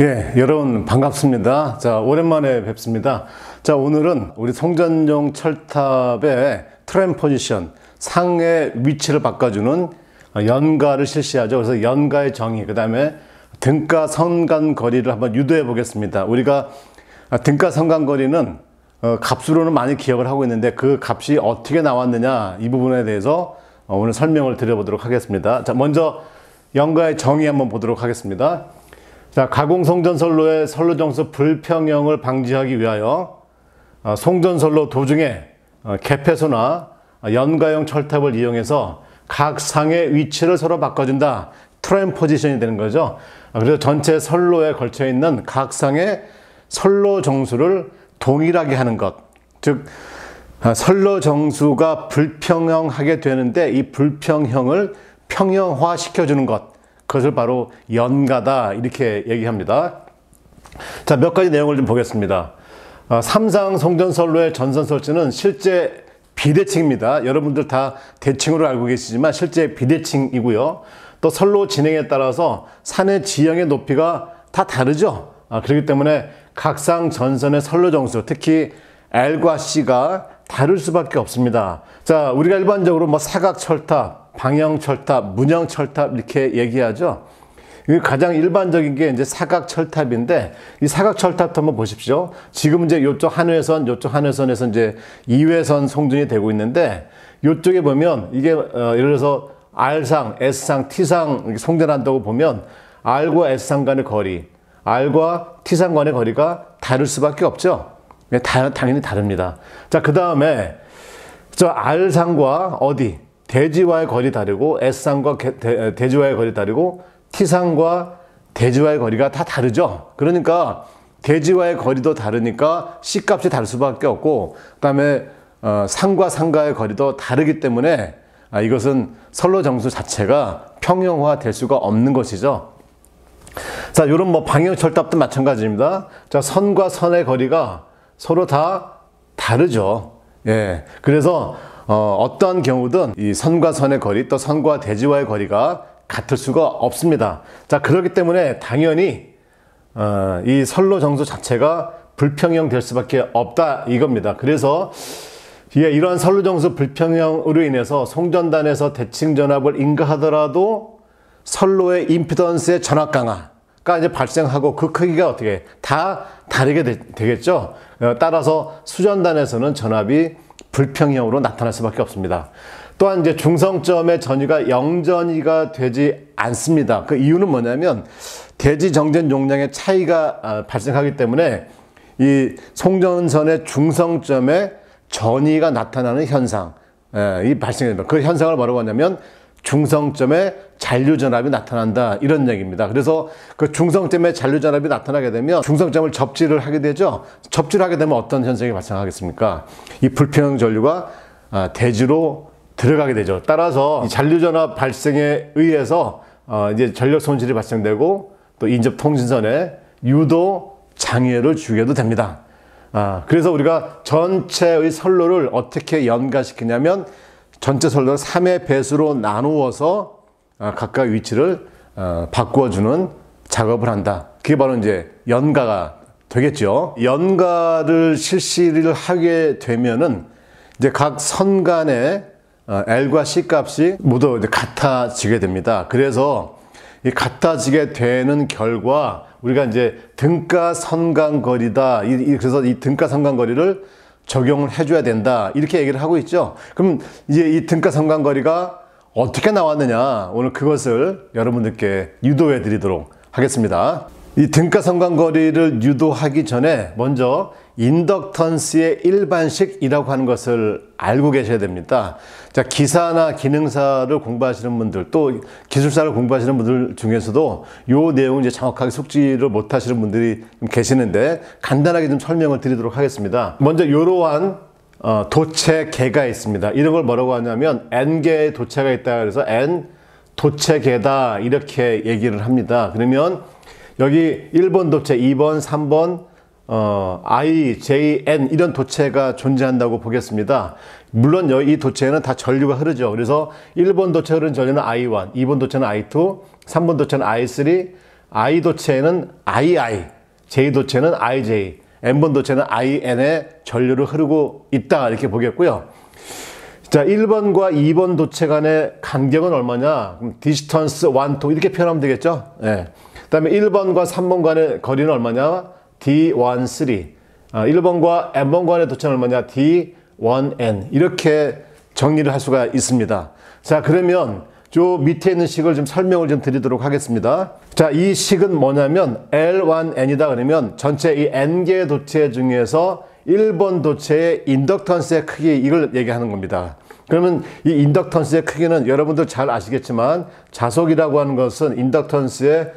예, 여러분 반갑습니다. 자, 오랜만에 뵙습니다. 자, 오늘은 우리 송전용 철탑의 트램 포지션, 상의 위치를 바꿔주는 연가를 실시하죠. 그래서 연가의 정의, 그 다음에 등가 선간 거리를 한번 유도해 보겠습니다. 우리가 등가 선간 거리는 어, 값으로는 많이 기억을 하고 있는데 그 값이 어떻게 나왔느냐 이 부분에 대해서 어, 오늘 설명을 드려보도록 하겠습니다. 자, 먼저 연가의 정의 한번 보도록 하겠습니다. 자, 가공 송전선로의 선로 정수 불평형을 방지하기 위하여 어, 송전선로 도중에 어, 개폐소나 연가형 철탑을 이용해서 각 상의 위치를 서로 바꿔준다. 트램 포지션이 되는 거죠. 아, 그래서 전체 선로에 걸쳐 있는 각 상의 선로 정수를 동일하게 하는 것. 즉, 아, 선로 정수가 불평형하게 되는데 이 불평형을 평형화 시켜주는 것. 그것을 바로 연가다. 이렇게 얘기합니다. 자, 몇 가지 내용을 좀 보겠습니다. 아, 삼상 송전선로의 전선 설치는 실제 비대칭입니다. 여러분들 다 대칭으로 알고 계시지만 실제 비대칭이고요. 또 선로 진행에 따라서 산의 지형의 높이가 다 다르죠. 아, 그렇기 때문에 각상 전선의 선로 정수, 특히 L과 C가 다를 수밖에 없습니다. 자, 우리가 일반적으로 뭐 사각 철탑, 방형 철탑, 문형 철탑 이렇게 얘기하죠. 가장 일반적인 게 이제 사각 철탑인데 이 사각 철탑도 한번 보십시오. 지금 이제 이쪽 한 회선, 이쪽 한 회선에서 이제 2회선 송전이 되고 있는데 이쪽에 보면 이게 어, 예를 들어서 R상, S상, T상 송전한다고 보면 R과 S상 간의 거리, R과 T상 간의 거리가 다를 수밖에 없죠. 네, 다, 당연히 다릅니다. 자, 그 다음에 저 R상과 어디 대지와의 거리 다르고 S상과 대 지와의 거리 다르고 T상과 대지와의 거리가 다 다르죠. 그러니까 대지와의 거리도 다르니까 C값이 다를 수밖에 없고 그다음에 어, 상과 상가의 거리도 다르기 때문에 아, 이것은 선로 정수 자체가 평형화 될 수가 없는 것이죠. 자, 이런 뭐 방향 철탑도 마찬가지입니다. 자, 선과 선의 거리가 서로 다 다르죠. 예. 그래서 어, 어떠한 경우든 이 선과 선의 거리 또 선과 대지와의 거리가 같을 수가 없습니다. 자, 그렇기 때문에 당연히 어, 이 선로 정수 자체가 불평형 될 수밖에 없다 이겁니다. 그래서 예, 이러한 선로 정수 불평형으로 인해서 송전단에서 대칭 전압을 인가하더라도 선로의 임피던스의 전압 강화 가 이제 발생하고 그 크기가 어떻게 다 다르게 되, 겠죠 어, 따라서 수전단에서는 전압이 불평형으로 나타날 수밖에 없습니다. 또한 이제 중성점의 전위가 영전위가 되지 않습니다. 그 이유는 뭐냐면 대지 정전 용량의 차이가 아, 발생하기 때문에 이 송전선의 중성점에 전위가 나타나는 현상, 이 발생이 됩니다. 그 현상을 뭐라고 하냐면 중성점에 잔류전압이 나타난다 이런 얘기입니다. 그래서 그 중성점에 잔류전압이 나타나게 되면 중성점을 접지를 하게 되죠. 접지를 하게 되면 어떤 현상이 발생하겠습니까? 이 불평형 전류가 아, 대지로 들어가게 되죠. 따라서 잔류전압 발생에 의해서 어 이제 전력 손실이 발생되고 또 인접 통신선에 유도 장애를 주게도 됩니다. 아, 그래서 우리가 전체의 선로를 어떻게 연가시키냐면 전체 선로를 3의 배수로 나누어서 아, 각각 위치를 어, 바꾸어주는 작업을 한다. 그게 바로 이제 연가가 되겠죠. 연가를 실시를 하게 되면은 이제 각 선 간의 어, L과 C 값이 모두 같아지게 됩니다. 그래서 이 같아지게 되는 결과 우리가 이제 등가 선간 거리다. 그래서 이 등가 선간 거리를 적용을 해줘야 된다. 이렇게 얘기를 하고 있죠. 그럼 이제 이 등가 선간 거리가 어떻게 나왔느냐. 오늘 그것을 여러분들께 유도해 드리도록 하겠습니다. 이 등가 선간 거리를 유도하기 전에 먼저 인덕턴스의 일반식이라고 하는 것을 알고 계셔야 됩니다. 자, 기사나 기능사를 공부하시는 분들, 또 기술사를 공부하시는 분들 중에서도 요 내용을 이제 정확하게 숙지를 못 하시는 분들이 계시는데 간단하게 좀 설명을 드리도록 하겠습니다. 먼저 이러한 어, 도체계가 있습니다. 이런 걸 뭐라고 하냐면 N개의 도체가 있다 그래서 N 도체계다 이렇게 얘기를 합니다. 그러면 여기 1번 도체, 2번, 3번, 어, I, J, N 이런 도체가 존재한다고 보겠습니다. 물론 이 도체에는 다 전류가 흐르죠. 그래서 1번 도체 흐르는 전류는 I1, 2번 도체는 I2, 3번 도체는 I3, I 도체에는 II, J 도체는 IJ, N번 도체는 IN의 전류를 흐르고 있다 이렇게 보겠고요. 자, 1번과 2번 도체 간의 간격은 얼마냐? distance 1, 2 이렇게 표현하면 되겠죠? 예. 그 다음에 1번과 3번 간의 거리는 얼마냐? D1, 3. 아, 1번과 N번 간의 도체는 얼마냐? D1N. 이렇게 정리를 할 수가 있습니다. 자, 그러면 저 밑에 있는 식을 좀 설명을 좀 드리도록 하겠습니다. 자, 이 식은 뭐냐면 L1N이다 그러면 전체 이 N개 도체 중에서 1번 도체의 인덕턴스의 크기 이걸 얘기하는 겁니다. 그러면 이 인덕턴스의 크기는 여러분들 잘 아시겠지만 자석이라고 하는 것은 인덕턴스의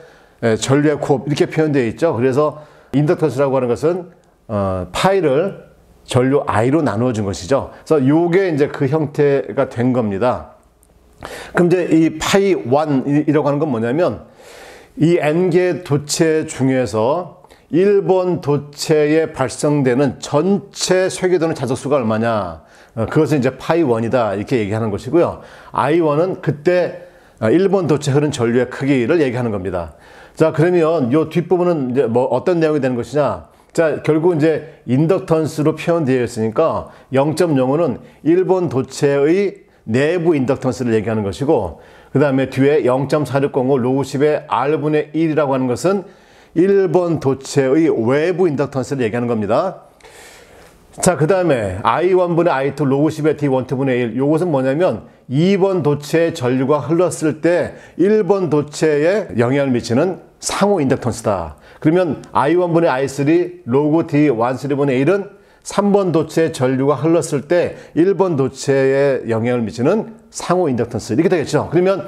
전류의 곱 이렇게 표현되어 있죠. 그래서 인덕턴스라고 하는 것은 어, 파이를 전류 i로 나누어 준 것이죠. 그래서 요게 이제 그 형태가 된 겁니다. 그럼 이제 이 파이 1이라고 하는 건 뭐냐면 이 n개 도체 중에서 1번 도체에 발생되는 전체 쇄계도는 자석수가 얼마냐. 어, 그것은 이제 파이 1이다. 이렇게 얘기하는 것이고요. I1은 그때 1번 도체 흐른 전류의 크기를 얘기하는 겁니다. 자, 그러면 이 뒷부분은 이제 뭐 어떤 내용이 되는 것이냐. 자, 결국 이제 인덕턴스로 표현되어 있으니까 0.05는 1번 도체의 내부 인덕턴스를 얘기하는 것이고, 그 다음에 뒤에 0.4605 로그 10의 R분의 1이라고 하는 것은 1번 도체의 외부 인덕턴스를 얘기하는 겁니다. 자, 그 다음에 I1분의 I2 로그 10의 D12분의 1. 요것은 뭐냐면 2번 도체의 전류가 흘렀을 때 1번 도체에 영향을 미치는 상호 인덕턴스다. 그러면 I1분의 I3 로그 D13분의 1은 3번 도체의 전류가 흘렀을 때 1번 도체에 영향을 미치는 상호 인덕턴스. 이렇게 되겠죠. 그러면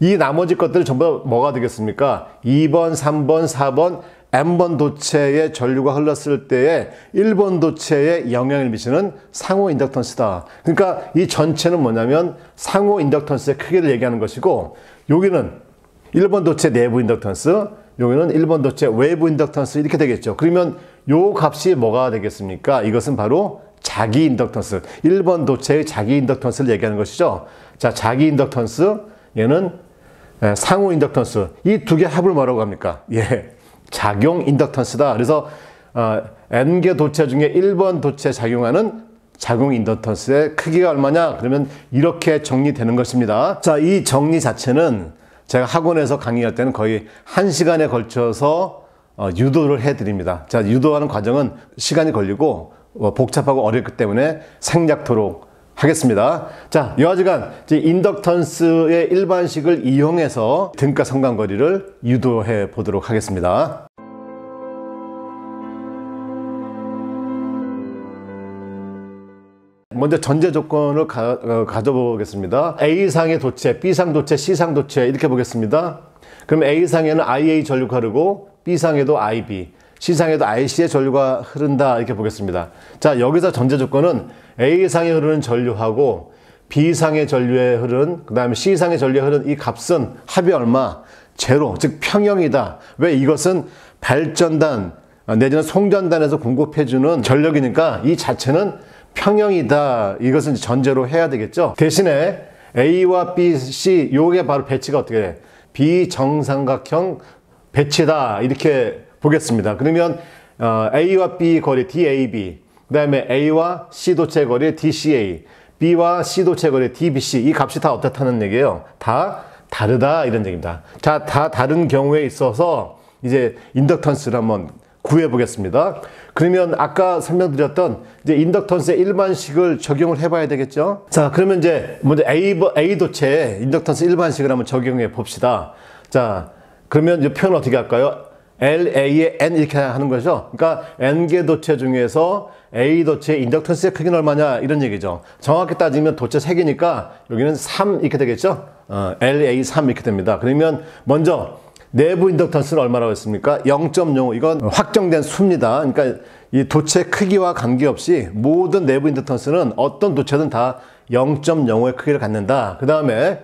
이 나머지 것들 전부 뭐가 되겠습니까? 2번, 3번, 4번, N번 도체의 전류가 흘렀을 때에 1번 도체에 영향을 미치는 상호 인덕턴스다. 그러니까 이 전체는 뭐냐면 상호 인덕턴스의 크기를 얘기하는 것이고 여기는 1번 도체 내부 인덕턴스, 여기는 1번 도체 외부 인덕턴스 이렇게 되겠죠. 그러면 요 값이 뭐가 되겠습니까? 이것은 바로 자기 인덕턴스. 1번 도체의 자기 인덕턴스를 얘기하는 것이죠. 자, 자기 인덕턴스, 얘는 상호 인덕턴스. 이 두 개 합을 뭐라고 합니까? 예. 작용 인덕턴스다. 그래서 어, N개 도체 중에 1번 도체 작용하는 작용 인덕턴스의 크기가 얼마냐? 그러면 이렇게 정리되는 것입니다. 자, 이 정리 자체는 제가 학원에서 강의할 때는 거의 한시간에 걸쳐서 어, 유도를 해드립니다. 자, 유도하는 과정은 시간이 걸리고 어, 복잡하고 어렵기 때문에 생략토록 하겠습니다. 자, 여하간 인덕턴스의 일반식을 이용해서 등가 성간거리를 유도해 보도록 하겠습니다. 먼저 전제 조건을 가, 어, 져보겠습니다 A상의 도체, B상 도체, C상 도체 이렇게 보겠습니다. 그럼 A상에는 IA 전류가 흐르고 B상에도 IB, C상에도 IC의 전류가 흐른다 이렇게 보겠습니다. 자, 여기서 전제 조건은 A상에 흐르는 전류하고 B상의 전류에 흐르는 그 다음에 C상의 전류에 흐르는 이 값은 합이 얼마? 제로, 즉 평형이다. 왜 이것은 발전단 내지는 송전단에서 공급해주는 전력이니까 이 자체는 평형이다. 이것은 전제로 해야 되겠죠. 대신에 A와 B, C 요게 바로 배치가 어떻게 돼? 비정삼각형 배치다. 이렇게 보겠습니다. 그러면 어, A와 B 거리 DAB, 그 다음에 A와 C 도체 거리 DCA, B와 C 도체 거리 DBC 이 값이 다 어떻다는 얘기예요. 다 다르다 이런 얘기입니다. 자, 다 다른 경우에 있어서 이제 인덕턴스를 한번 구해 보겠습니다. 그러면 아까 설명드렸던 이제 인덕턴스의 일반식을 적용을 해 봐야 되겠죠. 자, 그러면 이제 먼저 A, A 도체에 인덕턴스 일반식을 한번 적용해 봅시다. 자, 그러면 이제 표현 어떻게 할까요? LA의 N 이렇게 하는 거죠. 그러니까 N개 도체 중에서 A 도체의 인덕턴스의 크기는 얼마냐 이런 얘기죠. 정확히 따지면 도체 3개니까 여기는 3 이렇게 되겠죠. 어, LA 3 이렇게 됩니다. 그러면 먼저 내부 인덕턴스는 얼마라고 했습니까? 0.05 이건 확정된 수입니다. 그러니까 이 도체 크기와 관계없이 모든 내부 인덕턴스는 어떤 도체든 다 0.05의 크기를 갖는다. 그 다음에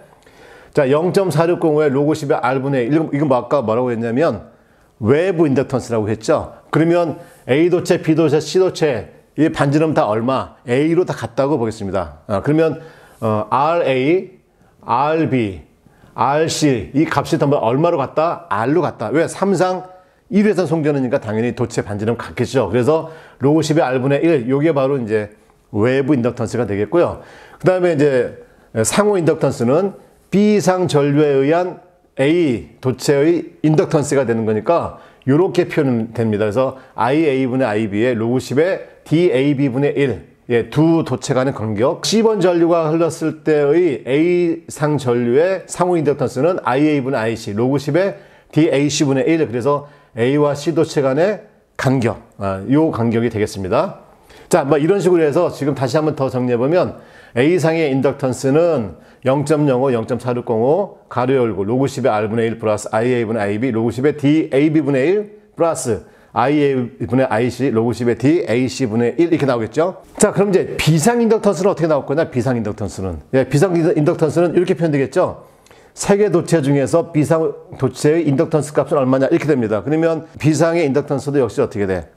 자 0.4605의 로그 10의 R분의 1 이건 뭐 아까 뭐라고 했냐면 외부 인덕턴스라고 했죠. 그러면 A 도체, B 도체, C 도체 이 반지름 다 얼마? A로 다 같다고 보겠습니다. 아, 그러면 어, RA, RB, RC 이 값이 다 얼마로 같다? R로 같다. 왜? 3상 1회선 송전이니까 당연히 도체 반지름 같겠죠. 그래서 로그 10의 R분의 1 요게 바로 이제 외부 인덕턴스가 되겠고요. 그 다음에 이제 상호 인덕턴스는 B상 전류에 의한 A 도체의 인덕턴스가 되는 거니까 이렇게 표현됩니다. 그래서 IA분의 IB의 로그 10의 DAB분의 1 예, 두 도체 간의 간격. C상 전류가 흘렀을 때의 A상 전류의 상호 인덕턴스는 IA분의 IC, 로그 10의 DAC분의 1. 그래서 A와 C 도체 간의 간격, 아, 요 간격이 되겠습니다. 자, 뭐 이런 식으로 해서 지금 다시 한번 더 정리해보면 A상의 인덕턴스는 0.05, 0.4605, 가로 열고 로그 10의 R분의 1 플러스 IA분의 IB, 로그 10의 DAB분의 1 플러스 IA분의 IC, 로그 10의 DAC분의 1 이렇게 나오겠죠? 자, 그럼 이제 B상 인덕턴스는 어떻게 나올 거냐? B상 인덕턴스는. 예, B상 인덕턴스는 이렇게 표현되겠죠? 세개 도체 중에서 B상 도체의 인덕턴스 값은 얼마냐? 이렇게 됩니다. 그러면 B상의 인덕턴스도 역시 어떻게 돼?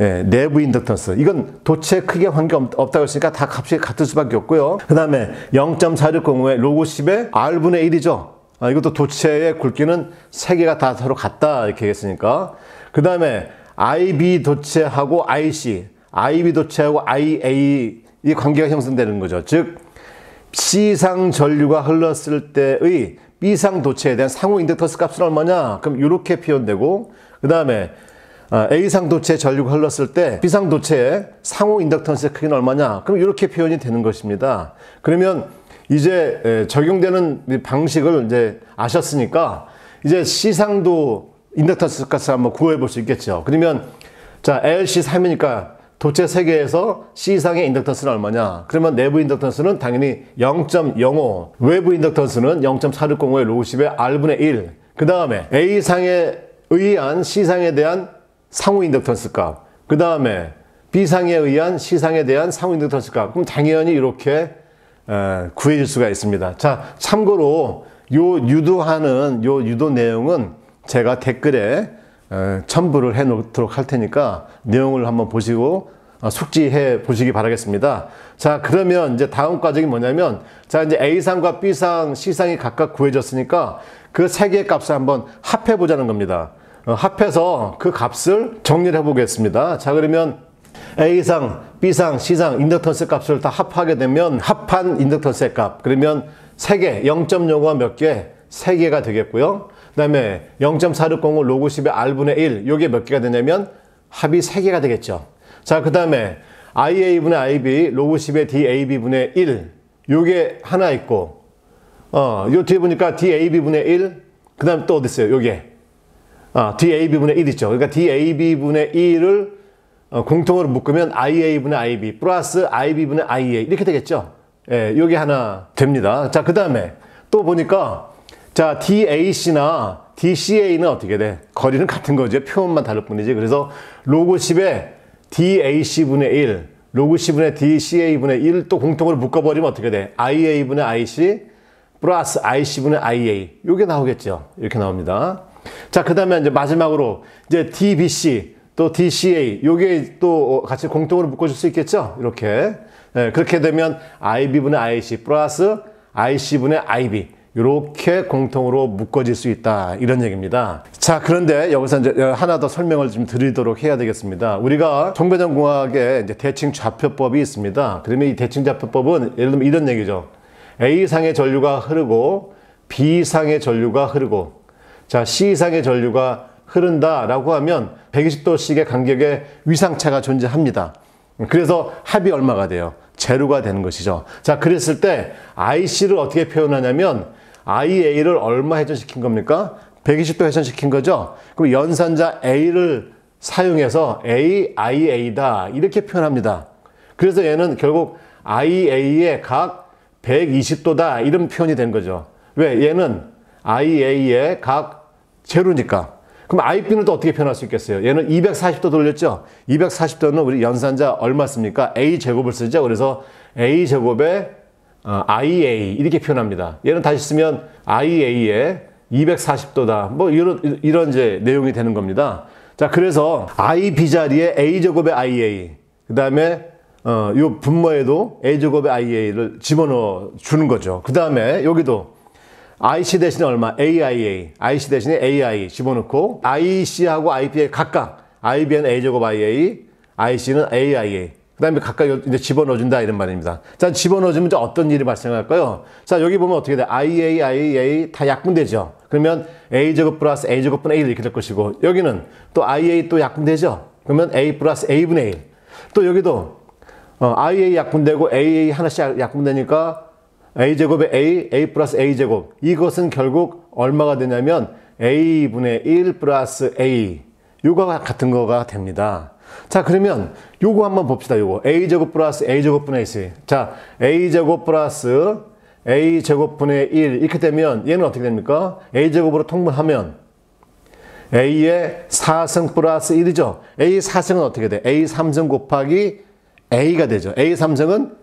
예, 내부 인덕턴스. 이건 도체 크게 관계 없다고 했으니까 다 값이 같을 수밖에 없고요. 그 다음에 0.4605의 로고 10의 R분의 1이죠. 아, 이것도 도체의 굵기는 세 개가 다 서로 같다 이렇게 했으니까. 그 다음에 IB 도체하고 IC, IB 도체하고 IA 이 관계가 형성되는 거죠. 즉 C상 전류가 흘렀을 때의 B상 도체에 대한 상호 인덕턴스 값은 얼마냐? 그럼 이렇게 표현되고 그 다음에 아, A상 도체 전류가 흘렀을 때 B상 도체의 상호 인덕턴스의 크기는 얼마냐? 그럼 이렇게 표현이 되는 것입니다. 그러면 이제 적용되는 방식을 이제 아셨으니까 이제 C상도 인덕턴스 값을 한번 구해 볼 수 있겠죠. 그러면 자 LC 3이니까 도체 3개에서 C상의 인덕턴스는 얼마냐? 그러면 내부 인덕턴스는 당연히 0.05, 외부 인덕턴스는 0.4605의 로그 10의 R분의 1. 그 다음에 A상에 의한 C상에 대한 상호 인덕턴스 값. 그 다음에 B상에 의한 C상에 대한 상호 인덕턴스 값. 그럼 당연히 이렇게 구해질 수가 있습니다. 자, 참고로 요 유도하는 요 유도 내용은 제가 댓글에 첨부를 해 놓도록 할 테니까 내용을 한번 보시고 어, 숙지해 보시기 바라겠습니다. 자, 그러면 이제 다음 과정이 뭐냐면 자, 이제 A상과 B상, C상이 각각 구해졌으니까 그 세 개의 값을 한번 합해 보자는 겁니다. 어, 합해서 그 값을 정리를 해 보겠습니다. 자, 그러면 A상, B상, C상 인덕턴스 값을 다 합하게 되면 합한 인덕턴스의 값. 그러면 세 개, 0.05가 몇 개? 세 개가 되겠고요. 그 다음에 0.4605 로그 10의 R분의 1, 요게 몇 개가 되냐면 합이 3개가 되겠죠. 자, 그 다음에 IA분의 IB, 로그 10의 DAB분의 1, 요게 하나 있고, 어, 요 뒤에 보니까 DAB분의 1, 그 다음 또 어디 있어요? 요게. 아, DAB분의 1 있죠. 그러니까 DAB분의 1을 어, 공통으로 묶으면 IA분의 IB 플러스 IB분의 IA 이렇게 되겠죠. 예, 요게 하나 됩니다. 자, 그 다음에 또 보니까 자, DAC나 DCA는 어떻게 돼? 거리는 같은 거죠. 표현만 다를 뿐이지. 그래서 로그 10에 DAC분의 1, 로그 10분의 DCA분의 1 또 공통으로 묶어버리면 어떻게 돼? IA분의 IC 플러스 IC분의 IA. 요게 나오겠죠. 이렇게 나옵니다. 자, 그 다음에 이제 마지막으로 이제 DBC 또 DCA 요게 또 같이 공통으로 묶어줄 수 있겠죠. 이렇게. 네, 그렇게 되면 IB분의 IC 플러스 IC분의 IB. 이렇게 공통으로 묶어질 수 있다 이런 얘기입니다. 자 그런데 여기서 이제 하나 더 설명을 좀 드리도록 해야 되겠습니다. 우리가 정배전공학에 이제 대칭 좌표법이 있습니다. 그러면 이 대칭 좌표법은 예를 들면 이런 얘기죠. A상의 전류가 흐르고 B상의 전류가 흐르고 자 C상의 전류가 흐른다라고 하면 120도씩의 간격의 위상차가 존재합니다. 그래서 합이 얼마가 돼요? 제로가 되는 것이죠. 자, 그랬을 때 IC를 어떻게 표현하냐면 IA를 얼마 회전시킨 겁니까? 120도 회전시킨 거죠? 그럼 연산자 A를 사용해서 AIA다. 이렇게 표현합니다. 그래서 얘는 결국 IA의 각 120도다. 이런 표현이 된 거죠. 왜? 얘는 IA의 각 제로니까. 그럼 IB는 또 어떻게 표현할 수 있겠어요? 얘는 240도 돌렸죠? 240도는 우리 연산자 얼마 씁니까? A제곱을 쓰죠? 그래서 A제곱에 어, IA 이렇게 표현합니다. 얘는 다시 쓰면 IA에 240도다. 뭐 이런 이런 이제 내용이 되는 겁니다. 자, 그래서 IB 자리에 A 제곱의 IA 그 다음에 어, 요 분모에도 A 제곱의 IA를 집어넣어 주는 거죠. 그 다음에 여기도 IC 대신에 얼마? AIA. IC 대신에 AI 집어넣고 IC하고 IPA 각각 IB는 A제곱 IA, IC는 AIA. 그 다음에 각각 이제 집어넣어준다 이런 말입니다. 자, 집어넣어주면 이제 어떤 일이 발생할까요? 자, 여기 보면 어떻게 돼? IA, IA 다 약분되죠? 그러면 A제곱 플러스 A제곱분의 1 이렇게 될 것이고, 여기는 또 IA 또 약분되죠? 그러면 A 플러스 A분의 1. 또 여기도 어, IA 약분되고 AA 하나씩 약분되니까 A제곱에 A, A 플러스 A제곱. 이것은 결국 얼마가 되냐면 A분의 1 플러스 A. 요거가 같은 거가 됩니다. 자, 그러면 요거 한번 봅시다. 요거. a제곱 플러스 a제곱분의 1. 자, a제곱 플러스 a제곱분의 1 이렇게 되면 얘는 어떻게 됩니까? a제곱으로 통분하면 a의 4승 플러스 1이죠. a 4승은 어떻게 돼? a 3승 곱하기 a가 되죠. a 3승은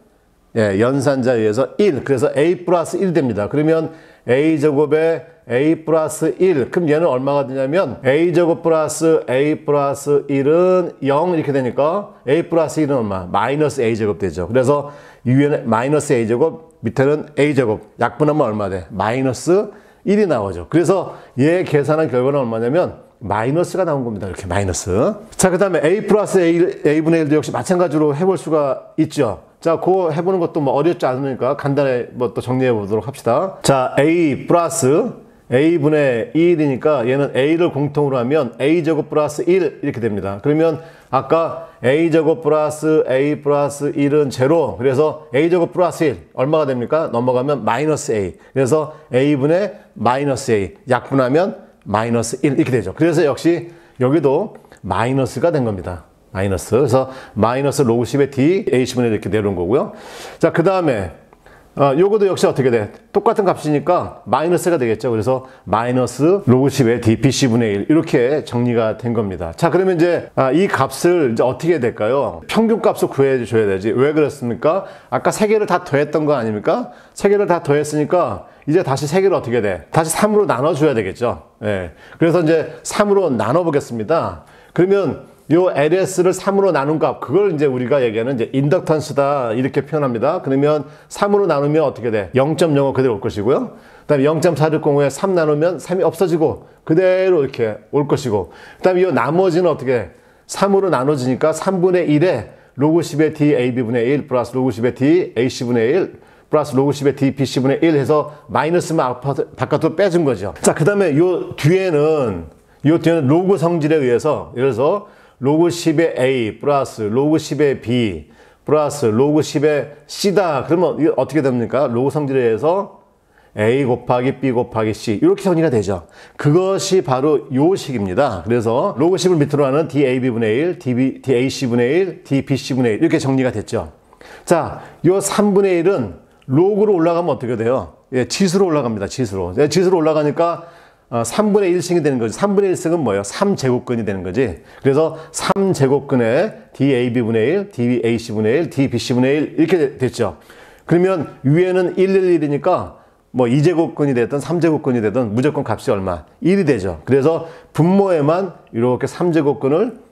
예, 연산자에 의해서 1. 그래서 a 플러스 1 됩니다. 그러면 a제곱에 a 플러스 1. 그럼 얘는 얼마가 되냐면 a제곱 플러스 a 플러스 1은 0 이렇게 되니까 a 플러스 1은 얼마? 마이너스 a제곱 되죠. 그래서 위에는 마이너스 a제곱, 밑에는 a제곱. 약분하면 얼마 돼? 마이너스 1이 나오죠. 그래서 얘 계산한 결과는 얼마냐면 마이너스가 나온 겁니다. 이렇게 마이너스. 자, 그 다음에 a 플러스 a, a분의 1도 역시 마찬가지로 해볼 수가 있죠. 자, 그거 해보는 것도 뭐 어렵지 않으니까 간단히 뭐 또 정리해 보도록 합시다. 자, a 플러스 a분의 1이니까 얘는 a를 공통으로 하면 a제곱 플러스 1 이렇게 됩니다. 그러면 아까 a제곱 플러스 a 플러스 1은 제로 그래서 a제곱 플러스 1 얼마가 됩니까? 넘어가면 마이너스 a 그래서 a분의 마이너스 a 약분하면 마이너스 1 이렇게 되죠. 그래서 역시 여기도 마이너스가 된 겁니다. 마이너스. 그래서 마이너스 로그 10의 d ac분의 이렇게 내려온 거고요. 자, 그 다음에 어, 요거도 역시 어떻게 돼? 똑같은 값이니까 마이너스가 되겠죠. 그래서 마이너스 로그 10의 d bc분의 1 이렇게 정리가 된 겁니다. 자, 그러면 이제 아, 이 값을 이제 어떻게 될까요? 평균 값을 구해 줘야 되지. 왜 그렇습니까? 아까 세 개를 다 더했던 거 아닙니까? 세 개를 다 더했으니까 이제 다시 세 개를 어떻게 돼? 다시 3으로 나눠줘야 되겠죠. 예. 그래서 이제 3으로 나눠보겠습니다. 그러면 요 LS를 3으로 나눈 값, 그걸 이제 우리가 얘기하는 이제 인덕턴스다. 이렇게 표현합니다. 그러면 3으로 나누면 어떻게 돼? 0.05 그대로 올 것이고요. 그 다음에 0.460에 3 나누면 3이 없어지고 그대로 이렇게 올 것이고. 그 다음에 이 나머지는 어떻게 3으로 나눠지니까 3분의 1에 로그 10의 d ab분의 1 플러스 로그 10의 d ac분의 1 플러스 로그 10의 d bc분의 1 해서 마이너스만 바깥으로 빼준 거죠. 자, 그 다음에 요 뒤에는 요 뒤에는 로그 성질에 의해서 예를 들어서 로그 10의 A 플러스 로그 10의 B 플러스 로그 10의 C다. 그러면 이게 어떻게 됩니까? 로그 성질에 의해서 A 곱하기 B 곱하기 C 이렇게 정리가 되죠. 그것이 바로 요 식입니다. 그래서 로그 10을 밑으로 하는 DAB분의 1, DB, DAC분의 1, DBC분의 1 이렇게 정리가 됐죠. 자, 요 3분의 1은 로그로 올라가면 어떻게 돼요? 예, 지수로 올라갑니다. 지수로. 예, 지수로 올라가니까 3분의 어, 1승이 되는 거지. 3분의 1승은 뭐예요? 3제곱근이 되는 거지. 그래서 3제곱근에 DAB분의 1, DAC분의 1, DBC분의 1 이렇게 됐죠. 그러면 위에는 111이니까 뭐 2제곱근이 됐든 3제곱근이 되든 무조건 값이 얼마? 1이 되죠. 그래서 분모에만 이렇게 3제곱근을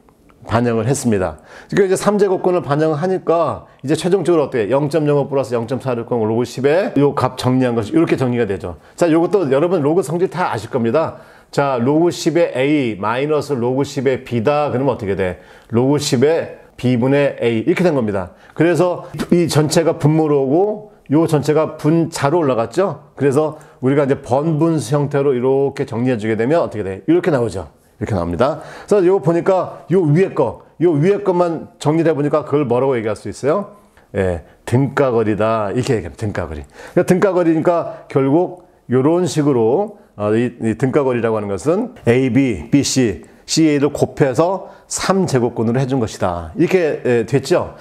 반영을 했습니다. 그러니까 이제 3제곱근을 반영하니까 이제 최종적으로 어떻게 0.05 플러스 0.460 로그 10에 요 값 정리한 것이 이렇게 정리가 되죠. 자, 요것도 여러분 로그 성질 다 아실 겁니다. 자, 로그 10의 A 마이너스 로그 10의 B다. 그러면 어떻게 돼? 로그 10의 B분의 A 이렇게 된 겁니다. 그래서 이 전체가 분모로 오고 요 전체가 분자로 올라갔죠. 그래서 우리가 이제 번분수 형태로 이렇게 정리해 주게 되면 어떻게 돼? 이렇게 나오죠. 이렇게 나옵니다. 그래서 이거 보니까 요 위에 거, 요 위에 것만 정리해 보니까 그걸 뭐라고 얘기할 수 있어요? 예, 등가거리다. 이렇게 얘기합니다. 등가거리. 그러니까 등가거리니까 결국 요런 식으로 어, 이, 이 등가거리라고 하는 것은 A, B, B, C, CA를 곱해서 3제곱근으로 해준 것이다. 이렇게 예, 됐죠?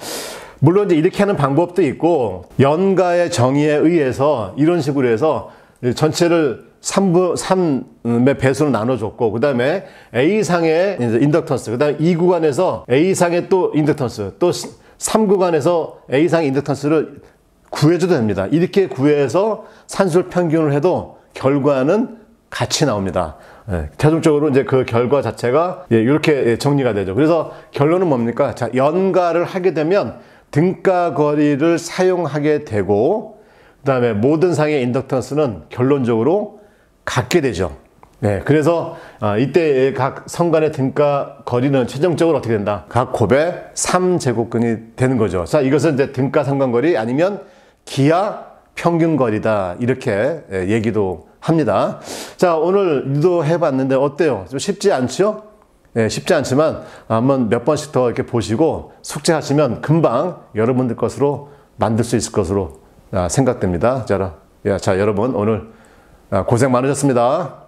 물론 이제 이렇게 하는 방법도 있고 연가의 정의에 의해서 이런 식으로 해서 전체를 3부, 3의 배수로 나눠줬고, 그 다음에 A상의 인덕턴스, 그 다음에 이 구간에서 A상의 또 인덕턴스, 또 3구간에서 A상의 인덕턴스를 구해줘도 됩니다. 이렇게 구해서 산술 평균을 해도 결과는 같이 나옵니다. 예, 최종적으로 이제 그 결과 자체가 예, 이렇게 정리가 되죠. 그래서 결론은 뭡니까? 자, 연가를 하게 되면 등가 거리를 사용하게 되고 그 다음에 모든 상의 인덕턴스는 결론적으로 같게 되죠. 네, 그래서 아, 이때 각 성간의 등가 거리는 최종적으로 어떻게 된다? 각 곱의 3제곱근이 되는 거죠. 자, 이것은 이제 등가 상관거리 아니면 기하 평균 거리다 이렇게 예, 얘기도 합니다. 자, 오늘 유도해 봤는데 어때요? 좀 쉽지 않죠? 예, 쉽지 않지만 한번 몇 번씩 더 이렇게 보시고 숙제하시면 금방 여러분들 것으로 만들 수 있을 것으로 아, 생각됩니다. 자, 야, 자 여러분 오늘 아, 고생 많으셨습니다.